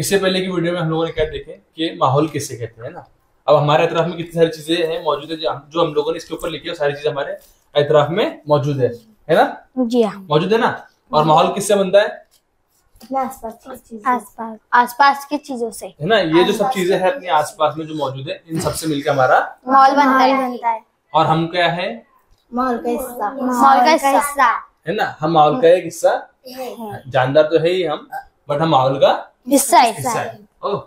इससे पहले की वीडियो में हम लोगों ने क्या देखे कि माहौल किससे कहते हैं ना? अब हमारे अतराफ में कितनी सारी चीज़ें हैं मौजूद है जो हम- लोगों ने इसके ऊपर लिखी है सारी चीज़ें हमारे अतराफ में मौजूद है है ना? जी हाँ। मौजूद है ना? और माहौल किससे बनता है? आसपास आसपास। की चीज़ों से। है ना? ये जो सब चीज़ें हैं अपने आसपास में जो मौजूद है इन सबसे मिलकर हमारा माहौल बनता है। और हम क्या है? माहौल का हिस्सा। मॉल का हिस्सा। है ना? हम माहौल का एक हिस्सा। जानदार तो है ही हम बट हम माहौल का ओह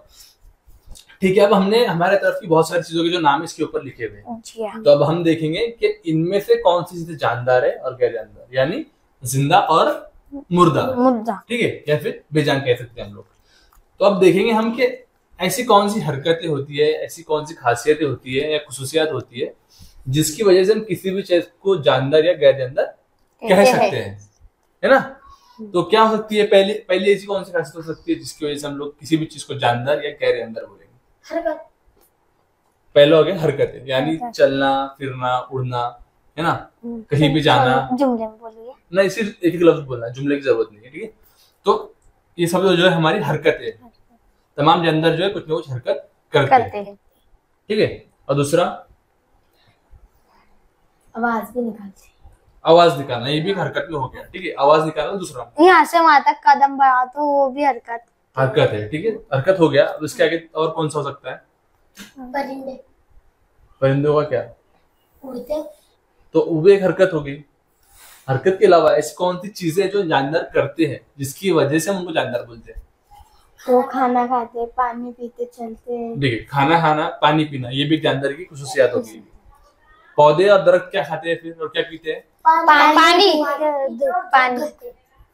ठीक है अब हमने हमारे तरफ़ की बहुत सारी चीज़ों के जो नाम इसके ऊपर लिखे हुए हैं। हाँ। तो अब हम देखेंगे कि इनमें से कौन सी चीज़ें जानदार है और गैर जानदार यानी ज़िंदा और मुर्दा। मुद्दा ठीक है या फिर बेजान कह सकते हैं हम लोग। तो अब देखेंगे हम कि ऐसी कौन सी हरकतें होती है ऐसी कौन सी खासियतें होती है या खसूसियात होती है जिसकी वजह से हम किसी भी चीज़ को जानदार या गैर जानदार कह सकते हैं। है ना? तो क्या हो सकती है? पहले पहले ऐसी कौन सी खासियत हो सकती है जिसकी वजह से हम लोग किसी भी चीज़ को जानदार या गैर जानदार बोलेंगे? हरकत। पहला हो गया हरकतें यानी चलना फिरना उड़ना है ना? कहीं भी जाना। जुमले में बोलिए। नहीं सिर्फ़ एक एक लफ्ज बोलना जुमले की ज़रूरत नहीं है ठीक है? तो ये सब जो है हमारी हरकतें हैं। तमाम जानदार जो है कुछ ना कुछ हरकत करते करते हैं। हैं ठीक है? और दूसरा? आवाज़ भी निकालते आवाज़ निकालना ये भी हरकत में हो गया ठीक है? आवाज़ निकालना दूसरा। यहाँ से वहाँ तक कदम बढ़ा तो वो भी हरकत। हरकत है ठीक है? हरकत हो गया। इसके आगे और कौन सा हो सकता है? परिंदे। परिंदों का क्या? उड़ते। तो वो एक हरकत हो गई। हरकत के अलावा ऐसी कौन सी चीज़ें जो जानदार करते हैं जिसकी वजह से हम उनको जानदार बोलते हैं? वो खाना खाते पानी पीते चलते देखिए खाना खाना पानी पीना ये भी एक जानदार की खसूसियात होगी पौधे और दरख्त क्या खाते हैं फिर और क्या पीते हैं? पानी पानी।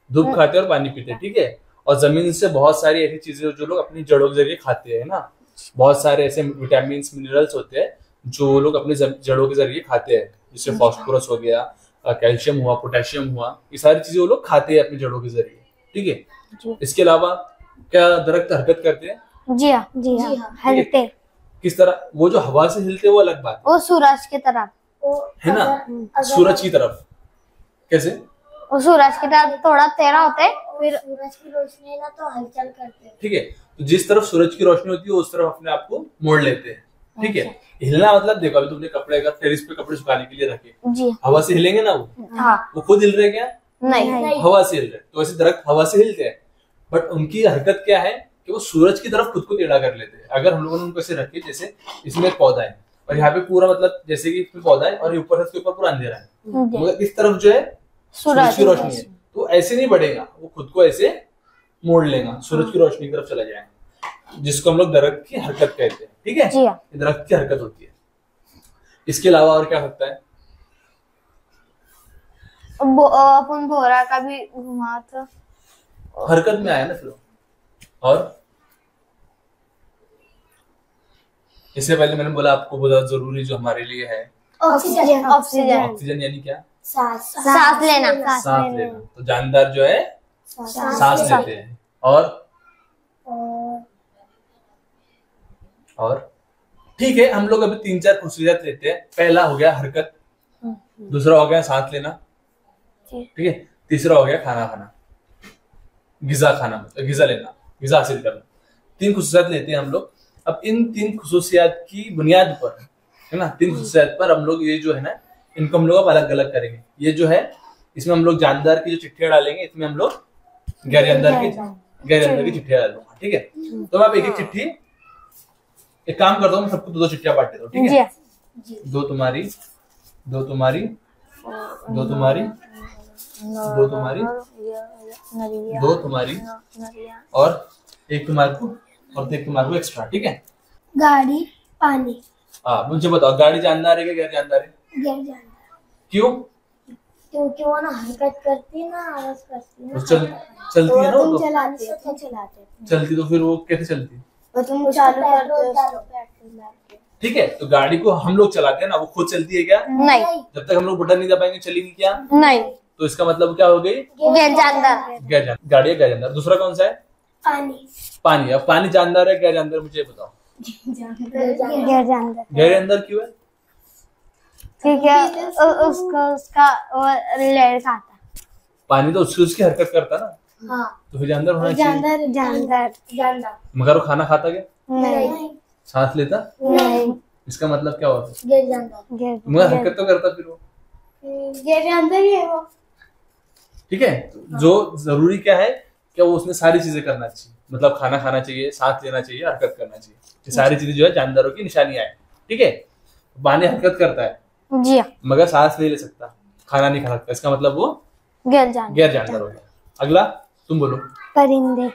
धूप खाते। और पानी पीते हैं ठीक है? और ज़मीन से बहुत सारी ऐसी चीज़ें जो लोग अपनी जड़ों के ज़रिए खाते हैं ना। बहुत सारे ऐसे विटामिन मिनरल्स होते हैं जो लोग अपने जड़ों के ज़रिए खाते हैं। जैसे फॉस्फोरस हो गया कैल्शियम हुआ पोटेशियम हुआ ये सारी चीज़ें वो लोग खाते हैं अपनी जड़ों के ज़रिए ठीक है? इसके अलावा क्या दरख्त हरकत करते हैं? जी हाँ जी हाँ हाँ। हलते। किस तरह? वो जो हवा से हिलते हैं वो अलग बात है। वो सूरज की तरफ़ है ना? अगर- सूरज की तरफ़। कैसे? सूरज की तरफ़ थोड़ा तेरा होता है फिर सूरज की रोशनी है ना तो हलचल करते हैं। ठीक है तो जिस तरफ़ सूरज की रोशनी होती है उस तरफ़ अपने आप को मोड़ लेते हैं। ठीक है? हिलना मतलब देखो अभी तुमने कपड़े अगर टेरिस पे कपड़े सुखाने के लिए रखे हवा से हिलेंगे ना वो? हाँ। वो खुद हिल रहे क्या? नहीं। नहीं। हवा से हिल रहे तो ऐसे दरख्त हवा से हिलते हैं। बट उनकी हरकत क्या है कि वो सूरज की तरफ़ खुद को टेढ़ा कर लेते हैं। अगर हम लोगों ने उनको ऐसे रखे जैसे इसमें एक पौधा है और यहाँ पे पूरा मतलब जैसे कि पौधा है और ऊपर से ऊपर पूरा अंधेरा है। जी। मगर इस तरफ़ जो है सूरज की रोशनी है। तो ऐसे नहीं बढ़ेगा वो खुद को ऐसे मोड़ लेगा सूरज की रोशनी की तरफ़ चला जाएगा जिसको हम लोग दरख्त की हरकत कहते हैं ठीक है? हाँ। दरख्त की हरकत होती है। इसके अलावा और क्या होता है? अपन बोरा का भी घुमा था हरकत में आया ना फिर और? इससे पहले मैंने बोला आपको बहुत ज़रूरी जो हमारे लिए है। ऑक्सीजन। ऑक्सीजन। ऑक्सीजन यानी क्या? सांस। सांस लेना। सांस लेना। तो जानदार जो है सांस लेते हैं। और? और? ठीक है हम लोग अभी तीन चार खसूसियत लेते हैं। पहला हो गया हरकत। दूसरा हो गया सांस लेना। ठीक है? तीसरा हो गया खाना खाना। गिजा खाना मतलब गिजा लेना गिजा हासिल करना। तीन खसूसियात लेते हैं हम लोग। अब इन तीन खसूसियात की बुनियाद पर है ना तीन खसूसियात पर हम लोग ये जो है ना इनको हम लोग अब अलग अलग करेंगे। ये जो है इसमें हम लोग जानदार की जो चिट्ठियाँ डालेंगे इसमें हम लोग गैर जानदार की गैर जानदार की चिट्ठियाँ डालूँगा ठीक है? तो अब एक एक चिट्ठी एक काम करता हूँ सबको दो दो चिट्ठियाँ बांट देता हूँ ठीक है? हाँ दो तुम्हारी दो तुम्हारी दो तुम्हारी दो तुम्हारी दो तुम्हारी और एक तुम्हारे को और तुम्हारे को एक्स्ट्रा ठीक है? गाड़ी पानी। हाँ मुझे बताओ गाड़ी जानदार है क्या गैर जानदार है? गिर जाना क्यों? क्योंकि वो ना हरकत करती है ना आवाज़ करती है ना चल चलती है ना तुम तो? चलाते हो तुम चलाते हो। चलती तो फिर वो कैसे चलती और तुम चालू करते हो ठीक है तो गाड़ी को हम लोग चलाते हैं ना वो खुद चलती है क्या? नहीं। जब तक हम लोग बटन नहीं दबाएँगे चलेगी क्या? नहीं। तो इसका मतलब क्या हो गई? गैर जानदार। गैर जान गाड़ी है गैर जानदार। दूसरा कौन सा है? पानी। पानी। अब पानी जानदार है गैर जानदार मुझे बताओ। गिर जाना गैर जानदार। गैर जानदार क्यों है? ठीक है उ- उसको उसका वो लहर खाता पानी तो उसकी उसकी हरकत करता ना? हाँ। तो फिर जानदार होना चाहिए। जानदार जानदार। जानदार। मगर वो खाना खाता क्या? नहीं। सांस लेता? नहीं। इसका मतलब क्या होता गैर जानदार। मगर हरकत तो करता फिर वो। गैर जानदार ही है वो। ठीक है? जो ज़रूरी क्या है क्या वो उसने सारी चीज़ें करना चाहिए? मतलब खाना खाना चाहिए सांस लेना चाहिए हरकत करना चाहिए। ये सारी चीज़ें जो है जानदारों की निशानियाँ है ठीक है? बाने हरकत करता है। जी हाँ। मगर सांस नहीं ले सकता। खाना नहीं खा सकता। इसका मतलब वो गैर जान गैर जानदार हो गया। अगला तुम बोलो। परिंदे।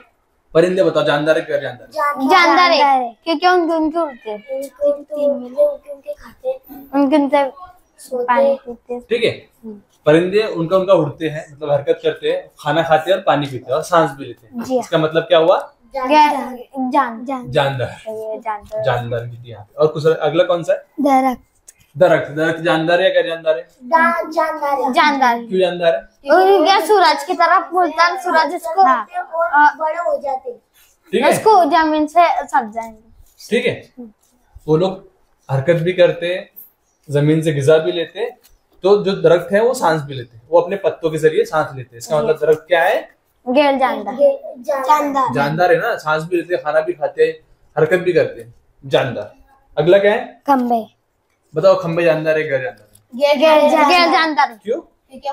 परिंदे बताओ जानदार है गैर जानदार जानदार। है। क्योंकि उनके उनके उड़ते हैं। उनको उनके उनके खाते उनके उनसे पानी पीते ठीक है? परिंदे उनका उनका उड़ते हैं मतलब हरकत करते हैं खाना खाते हैं और पानी पीते हैं और सांस भी लेते हैं। हाँ। इसका मतलब क्या हुआ? जानदार गैर जान जान जानदार। जानदार। जानदार की यहाँ पे। और कुछ अगला कौन सा है? दरख्त। दरख्त। जानदार है या गैर जानदार है? जानदार जानदार। क्यों जानदार है? क्या सूरज की तरफ़ बोलता है सूरज इसको बड़े हो जाते ठीक है। उसको ज़मीन से सब जाएँगे। ठीक है। वो लोग हरकत भी करते हैं ज़मीन से गिजा भी लेते हैं तो जो दरख्त है वो सांस भी लेते हैं। वो अपने पत्तों के ज़रिए सांस लेते हैं। इसका मतलब दरख्त क्या है? गैर जानदार। जानदार। जानदार। है ना? सांस भी लेते हैं खाना भी खाते हैं हरकत भी करते हैं। जानदार। अगला क्या है? खम्बे बताओ खंबे जानदार है गैर जानदार है? गैर गैर जानदार। क्यों? हैं, ना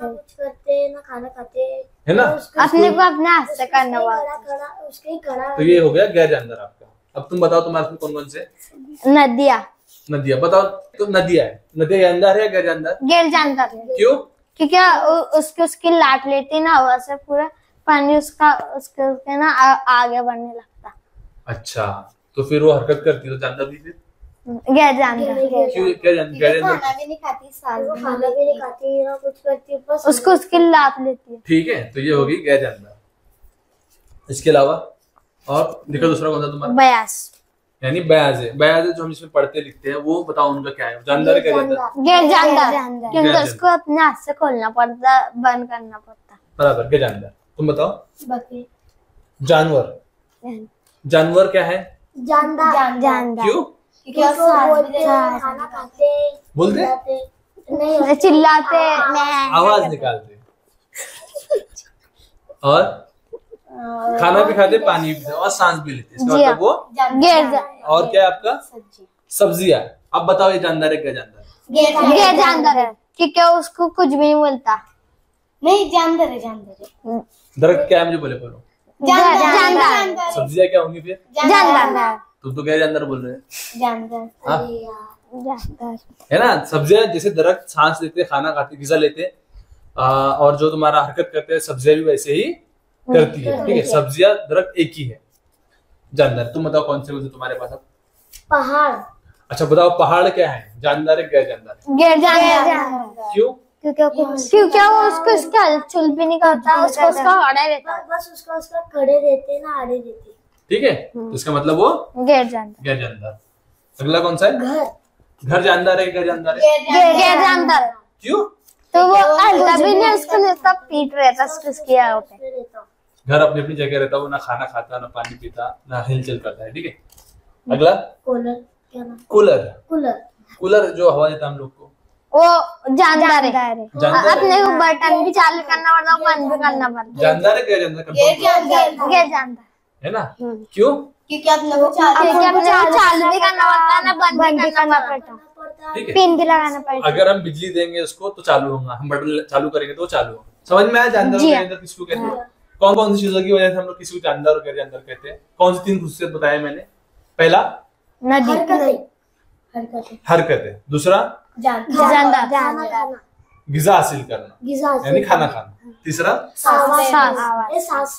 कुछ करते हैं, ना खाना खाते है। ना? अपने को अपने हाथ से करना तो ये हो गया गैर जानदार आपका। अब तुम बताओ तुम्हारे कौन कौन से नदिया। नदियाँ। बताओ तो नदियाँ है। नदियाँ जानदार है गैर जानदार गैर जानदार। है क्यों? क्योंकि उसकी उसकी लाट लेती ना हवा से पूरा पानी उसका उसके उसके ना आ, आगे बढ़ने लगता। अच्छा तो फिर वो हरकत करती है तो जानदार भी फिर? गैर जानदार। गैर जानदार। भी नहीं खाती साल वो खाना भी नहीं खाती। ना कुछ करती बस उसको उसकी लात लेती है। ठीक है तो ये होगी गैर जानदार। इसके अलावा और देखो दूसरा कौन सा तुम्हारा? बयास। यानी बयाज है। बयाज है जो हम इसमें पढ़ते लिखते हैं वो बताओ उनका क्या है। जानदार क्या जानदार। गैर जानदार। क्योंकि उसको अपने हाथ से खोलना पड़ता बंद करना पड़ता। बराबर क्या जानदार। तुम बताओ। बकरी जानवर। जानवर। क्या है? जानदार। जानदार। क्यों? क्योंकि वो बोलते खाना खाते। बोलते? चिल्लाते नहीं चिल्लाते आवाज़ निकालते। और? खाना भी खाते पानी भी पीते और सांस भी लेते इसका हाँ। मतलब वो और क्या है। आपका? सब्ज़ियाँ अब बताओ ये जानदार है क्या जानदार है? गैर जानदार है। क्योंकि उसको कुछ भी नहीं बोलता। नहीं जानदार है जानदार है। दरख्त क्या है मुझे बोले बोलो। जानदार सब्ज़ियाँ क्या होंगी फिर? जानदार। तुम तो गैर जानदार बोल रहे हो। जानदार। हाँ। जानदार। है ना सब्ज़ियाँ जैसे दरख्त सांस लेते खाना खाते गिजा लेते आ, और जो तुम्हारा हरकत करते हैं सब्ज़ियाँ भी वैसे ही करती है ठीक है? सब्ज़ियाँ दरख्त एक ही है। जानदार तुम बताओ कौन से कौन तुम्हारे पास अब? पहाड़। अच्छा बताओ पहाड़ क्या है? जानदार है गैर जानदार है? गैर जानदार। क्यों? क्योंकि क्योंकि वो उसको उसका हलचल भी नहीं करता उसको उसका अड़ा रहता। बस बस उसका उसका कड़े रहते हैं ना आड़े रहते हैं। ठीक है? तो इसका मतलब वो गैर जानदार। गैर जानदार। अगला कौन सा है? घर। घर जानदार है गैर जानदार है? गैर गैर जानदार। क्यों? तो वो हलता भी नहीं उसको नहीं उसका पीट रहता उसको उसकी आगे पे। रहता। हूँ घर अपनी अपनी जगह रहता है वो ना खाना खाता ना पानी पीता ना हिलचल करता है ठीक है? अगला। कूलर क्या कूलर कूलर कूलर जो हवा देता है हम लोग को। वो जानदार है। अपने को बटन भी चालू करना पड़ता बंद भी करना पड़ता जानदार है गैर जानदार? है? ना? क्यों? क्योंकि अपने को को चालू भी करना पड़ता है ना बंद भी करना पड़ता पड़ता है। ठीक है। पिन भी लगाना पड़ता अगर हम बिजली देंगे उसको तो चालू होगा। हम बटन चालू करेंगे तो चालू होगा। समझ में आया जानदार हाँ। जानदार किसको कहते हैं। कौन कौन सी चीज़ों की वजह से हम लोग किसी को जानदार और गैर जानदार कहते हैं? कौन सी तीन खुशियत बताया मैंने? पहला? हरकत है है है दूसरा? जानदार जानदार। खाना खाना गिजा हासिल करना। यानी खाना खाना। तीसरा? सांस सांस। ये सांस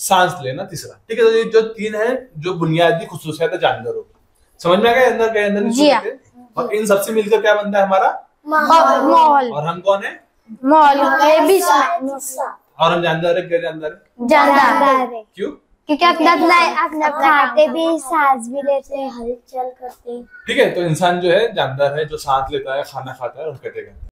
सांस लेना। तीसरा। ठीक है तो ये जो तीन है जो बुनियादी खुसूसियत है जानवरों की। समझ में आ गया? अंदर के अंदर हाँ। और इन सबसे मिलकर क्या बनता है हमारा? और माहौल। और हम कौन है? माहौल। के बीच में हिस्सा और हम जानदार है। क्या? जानदार है जानदार क्यों क्योंकि अपना अपना खाते भी सांस भी लेते हैं हलचल करते हैं। ठीक है तो इंसान जो है जानदार है जो सांस लेता है खाना खाता है और कहते हैं है?